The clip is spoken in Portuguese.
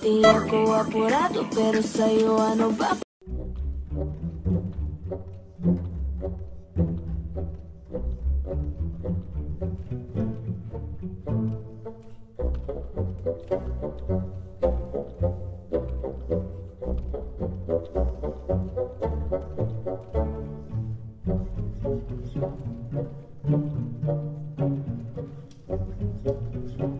Tinha gol apurado, pero saiu a no Thank